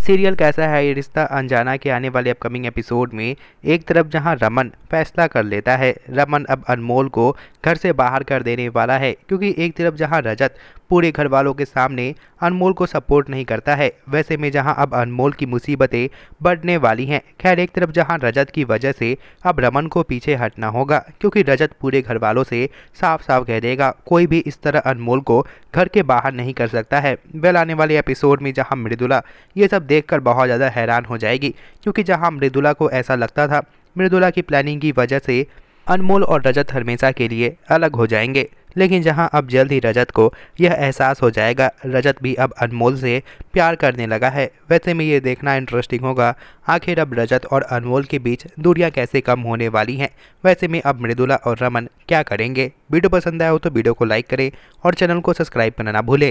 Serial कैसा है, ये रिश्ता अनजाना के आने वाले अपकमिंग एपिसोड में एक तरफ़ जहाँ रमन फैसला कर लेता है, रमन अब अनमोल को घर से बाहर कर देने वाला है, क्योंकि एक तरफ़ जहाँ रजत पूरे घर वालों के सामने अनमोल को सपोर्ट नहीं करता है, वैसे में जहाँ अब अनमोल की मुसीबतें बढ़ने वाली हैं। खैर, एक तरफ़ जहाँ रजत की वजह से अब रमन को पीछे हटना होगा, क्योंकि रजत पूरे घर वालों से साफ़ साफ़ कह देगा, कोई भी इस तरह अनमोल को घर के बाहर नहीं कर सकता है। वेल आने वाले एपिसोड में जहाँ मृदुला ये सब देखकर बहुत ज़्यादा हैरान हो जाएगी, क्योंकि जहाँ मृदुला को ऐसा लगता था, मृदुला की प्लानिंग की वजह से अनमोल और रजत हमेशा के लिए अलग हो जाएँगे। लेकिन जहाँ अब जल्द ही रजत को यह एहसास हो जाएगा, रजत भी अब अनमोल से प्यार करने लगा है। वैसे में ये देखना इंटरेस्टिंग होगा, आखिर अब रजत और अनमोल के बीच दूरियाँ कैसे कम होने वाली हैं। वैसे में अब मृदुला और रमन क्या करेंगे? वीडियो पसंद आया हो तो वीडियो को लाइक करें और चैनल को सब्सक्राइब करना ना भूलें।